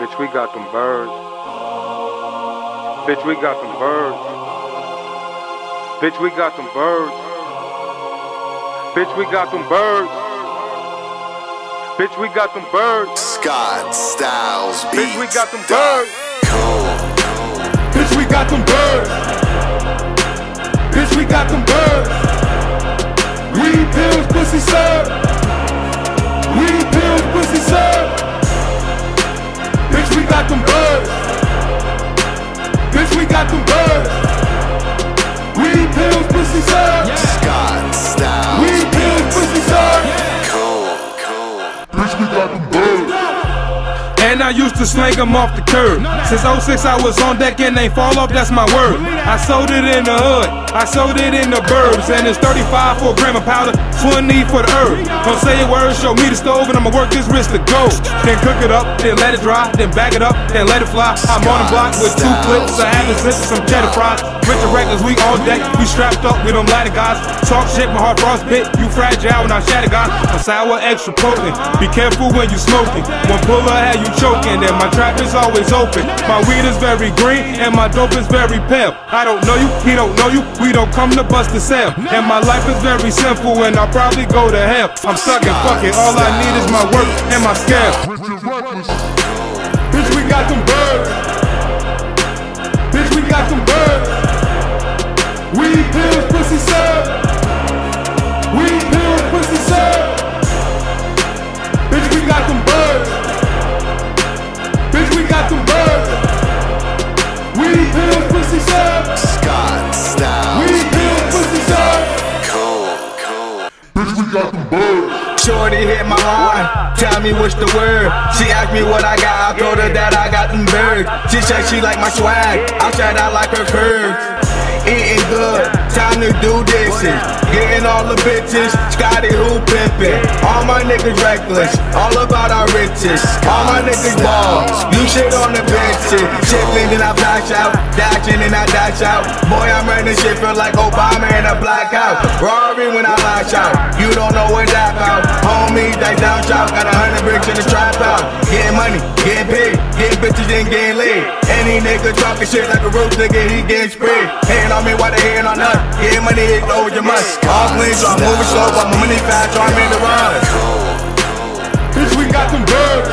Bitch, we got them birds. Bitch, we got them birds. Bitch, we got them birds. Bitch, we got them birds. Bitch, we got them birds. Scott Styles Beats. Bitch, we got them birds. Bitch, we got them birds. Bitch, we got them birds. Weed pills, pussy serve. I used to slang them off the curb. Since 06 I was on deck and they fall off, that's my word. I sold it in the hood, I sold it in the burbs. And it's 35 for a gram of powder, 20 for the herb. Don't say a word, show me the stove and I'ma work this wrist to go. Then cook it up, then let it dry, then back it up, then let it fly. I'm on the block with two clips, I have sent some cheddar fries. Records, we on deck, we strapped up with them ladder guys. Talk shit, my heart frostbit, you fragile when I shatter guys. I'm sour, extra potent. Be careful when you smoking. One puller had you choking, and my trap is always open. My weed is very green, and my dope is very pale. I don't know you, he don't know you, we don't come to bust the sale. And my life is very simple, and I'll probably go to hell. I'm stuck and fuck it, all I need is my work and my scale. Bitch, we got them Shorty hit my line, tell me what's the word. She asked me what I got, I told her that I got them birds. She said she like my swag, I said I like her curves. Eating good, time to do dishes. Getting all the bitches, Scotty who pimpin'. All my niggas reckless, all about our riches. All my niggas ball, you shit on the bitches. Shipping then I flash out, dashing and I dash out. Boy, I'm running shit feel like Obama in a black house. Rory when I lash out, you don't know what that about. Homies, they down south, got a hundred bricks in the trap out. Getting money, getting paid, bitches and getting laid. Any nigga talking shit like a roof nigga, he getting sprayed. Hating on me while they hating on us. Getting money, goes your must. All clean, so I'm moving slow, but my money fast, so I'm in the run. Bitch, we got them birds.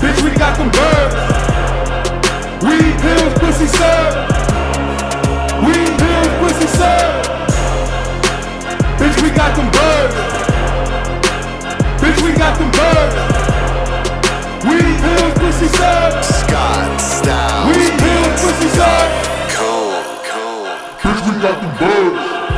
Bitch, we got them birds. Weed Styles Weed